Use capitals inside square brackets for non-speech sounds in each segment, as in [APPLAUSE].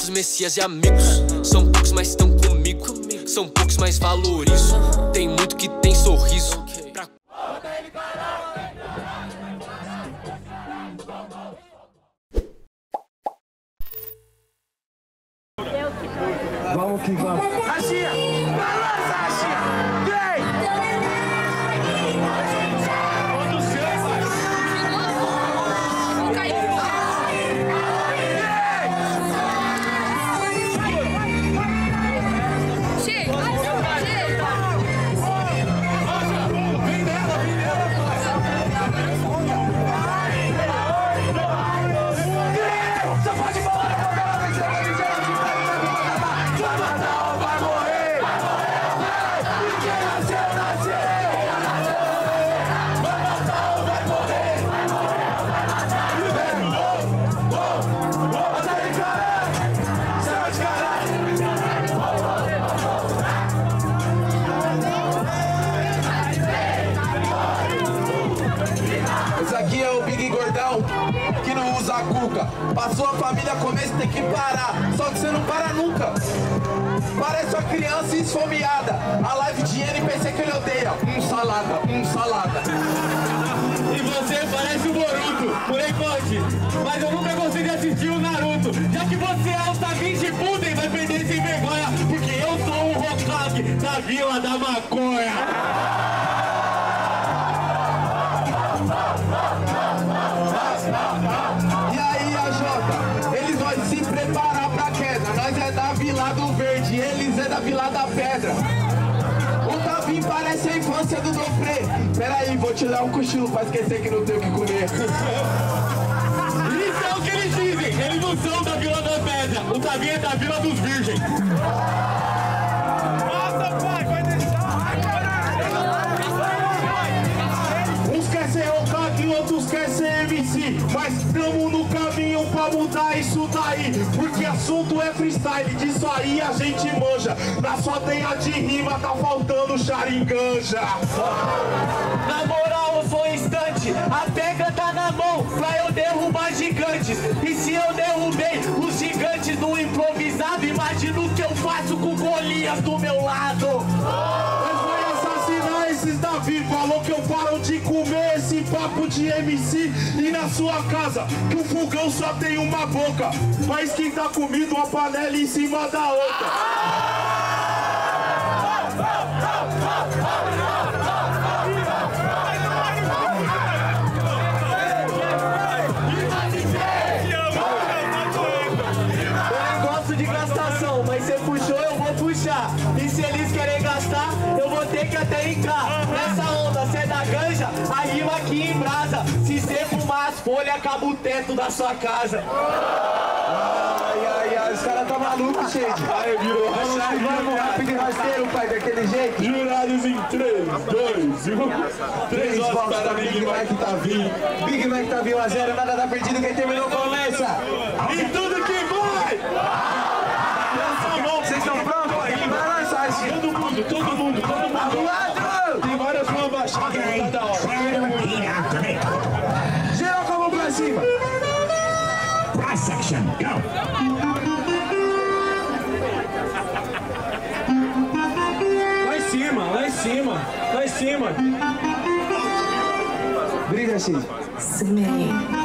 nossos messias e amigos. São poucos, mas estão comigo. São poucos, mas valorizo. Tem muito que tem sorriso. Vamos que vamos. Balança! Passou a família comer, você tem que parar. Só que você não para nunca. Parece uma criança esfomeada. A live de NPC que ele odeia. Um salada, um salada. E você parece o Boruto, molecote. Mas eu nunca gostei de assistir o Naruto. Já que você é alta 20 puta e vai perder sem vergonha. Porque eu sou o Hokage da Vila da Maconha. Te dar um cochilo pra esquecer que não tenho o que comer. Isso é o que eles dizem. Eles não são da Vila da Pedra. O Tavinho é da Vila dos Virgens. Mudar isso daí. Porque assunto é freestyle, disso aí a gente manja. Na sua teia de rima tá faltando charinganja. Na moral, eu sou instante. A pedra tá na mão pra eu derrubar gigantes. E se eu derrubei os gigantes no improvisado, imagina o que eu faço com Golias do meu lado. Esses Davi. Falou que eu paro de comer esse papo de MC. E na sua casa, que o fogão só tem uma boca. Pra esquentar comida, uma panela em cima da outra. Que até entrar. Nessa onda, cê é da ganja, a rima aqui em brasa. Se cê fumar as folhas, acaba o teto da sua casa. Ai, ai, ai, os caras tá maluco, gente. Aí virou Vamos, vamos, rápido e rasteiro, pai, daquele jeito. Jurados em 3, 2, 1. Três votos para Big Mac tá vindo. Big Mac tá vindo a zero, nada tá perdido, quem terminou começa. E tudo que vai! Vocês estão prontos? Vai lançar. Todo mundo, todo mundo, todo mundo. 信。Submit.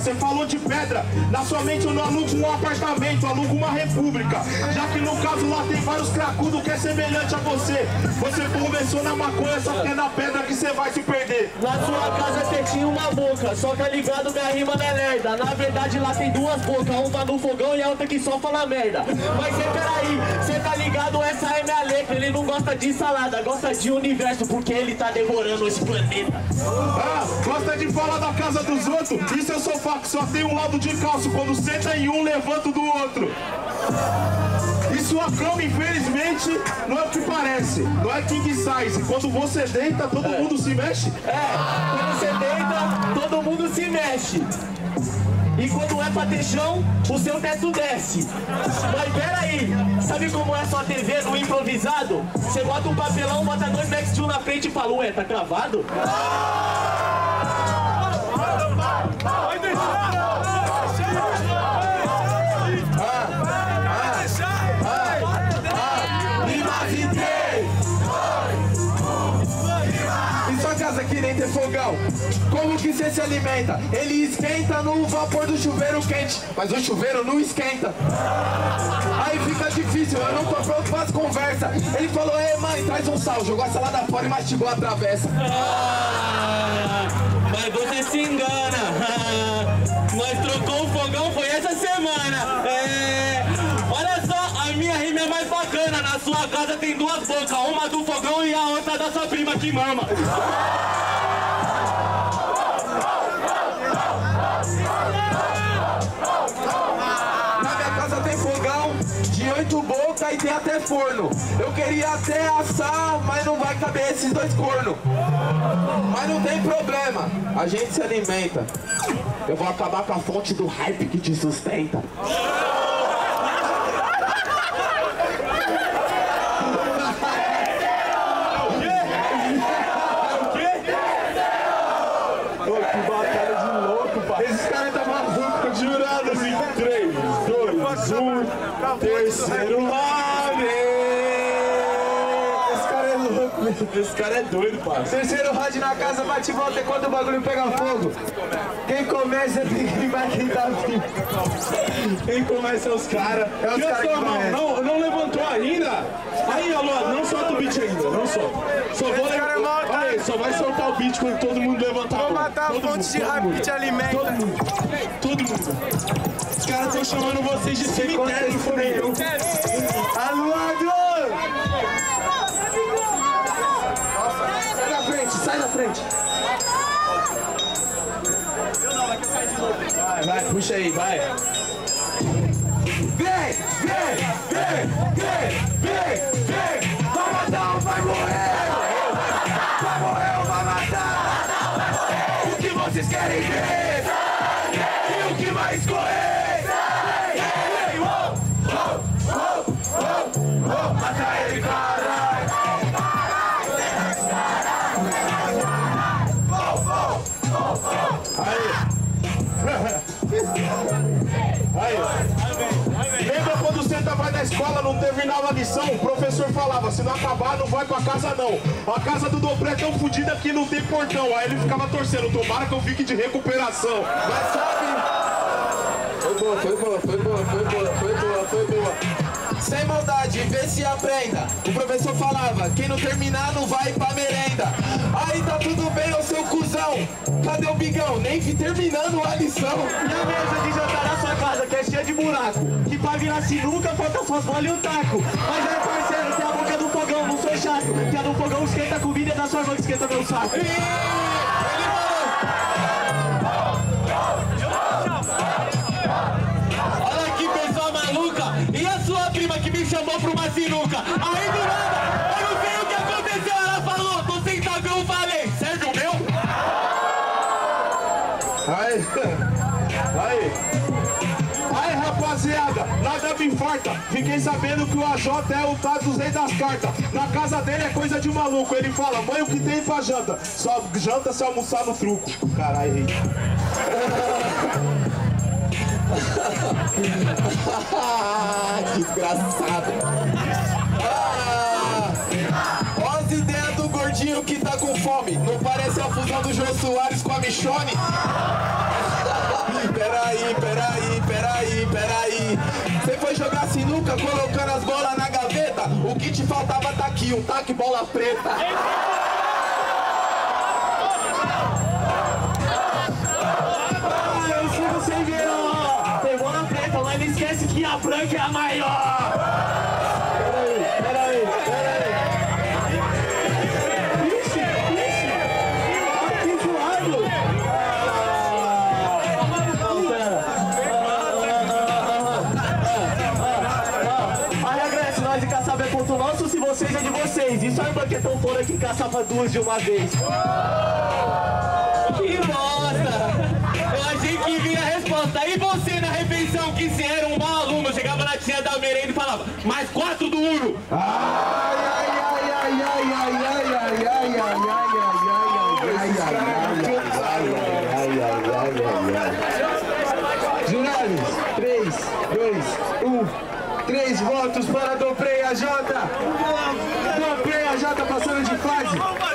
Você falou de pedra, na sua mente eu não alugo um apartamento, alugo uma república. Já que no caso lá tem vários cracudos que é semelhante a você. Você começou na maconha, só que é na pedra que você vai se perder. Na sua casa você tinha uma boca, só tá ligado minha rima não é lerda. Na verdade lá tem duas bocas, uma no fogão e a outra que só fala merda. Mas cê, peraí, cê tá ligado, essa é minha letra. Ele não gosta de salada, gosta de universo, porque ele tá devorando esse planeta. Ah, gosta de falar da casa dos outros? Isso é o que só tem um lado de calço. Quando senta em um, levanta do outro. E sua cama, infelizmente, não é o que parece. Não é king size. Quando você deita, todo mundo se mexe. É, quando você deita, todo mundo se mexe. E quando é pra ter chão, o seu teto desce. Mas peraí, sabe como é sua TV no improvisado? Você bota um papelão, bota dois Max Steel na frente e fala, ué, tá cravado? E casa que nem tem fogão? Como que você se alimenta? Ele esquenta no vapor do chuveiro quente, mas o chuveiro não esquenta. Aí fica difícil, eu não tô pronto para as conversas. Ele falou, ei mãe, traz um sal, jogou a salada fora e mastigou a travessa. Ah, mas você se engana. [LAUGHS] Nós trocou o fogão, foi essa semana. É, sua casa tem duas bocas, uma do fogão e a outra da sua prima que mama. Na minha casa tem fogão de oito bocas e tem até forno. Eu queria até assar, mas não vai caber esses dois cornos. Mas não tem problema, a gente se alimenta. Eu vou acabar com a fonte do hype que te sustenta. Esses caras tá maluco, jurado assim. 3, 2, 1, terceiro round. Esse cara é louco, meu. Esse cara é doido, parça. Terceiro round na casa, bate e volta enquanto o bagulho pega fogo. Quem começa tem que vai quem tá vivo. Quem começa é os caras. É os a cara sua que. Não, não levantou ainda? Aí, alô, não solta o beat ainda, não solta. Só vou é levantar. Aí, só vai soltar o beat quando todo mundo levantar Vou matar a fonte de mundo. que te alimenta. Todo mundo. Todo mundo. Os caras estão chamando vocês de cemitério, família. Aluador! Sai da frente, sai da frente. Vai, vai, puxa aí, vai. Vem, vem, vem, vem, vem, vem. Vai matar ou vai morrer? Vai morrer ou vai matar? O que vocês querem ver? E o que vai escorrer? Na escola, não terminava a lição? O professor falava, se não acabar, não vai pra casa não. A casa do Dobré é tão fodida que não tem portão. Aí ele ficava torcendo, tomara que eu fique de recuperação. Mas sabe? Foi boa, foi boa, foi boa, foi boa, foi boa, foi boa. Sem maldade, vê se aprenda. O professor falava, quem não terminar não vai pra merenda. Aí tá tudo bem, ô seu cuzão. Cadê o bigão? Nem terminando a lição. E a mesa de jantar na sua casa, que é cheia de buraco. Que pra virar sinuca, falta suas bolas e um taco. Mas aí, parceiro, tem a boca do fogão, não sou chato. Que a do fogão esquenta a comida, é da sua mão que esquenta meu saco. Olha rapaziada, nada me importa. Fiquei sabendo que o AJ é o tá dos reis das cartas. Na casa dele é coisa de maluco. Ele fala, mãe, o que tem pra janta? Só janta se almoçar no truco. Caralho, rei. Ah, [LAUGHS] desgraçado. Ah, ó as ideias do gordinho que tá com fome. Não parece a fusão do Jô Soares com a Michone? [LAUGHS] peraí, peraí, sinuca colocando as bolas na gaveta? O que te faltava tá aqui, um taque bola preta. Ah, eu sigo sem ver, ó. Tem bola preta, mas não esquece que a branca é a maior. Nosso, se vocês é de vocês. E só em banquetão fora que caçava duas de uma vez. Que bosta! Eu achei que vinha a resposta. E você na refeição, que se era um mau aluno, chegava na tia da merenda e falava, mais quatro do Uno! Ai, ai, ai, ai, ai, ai, ai, ai, ai, ai, ai, ai, ai, ai, ai, Jurados, 3, 2, 1, 3 votos para Doprei AJ. Doprei reciclagem.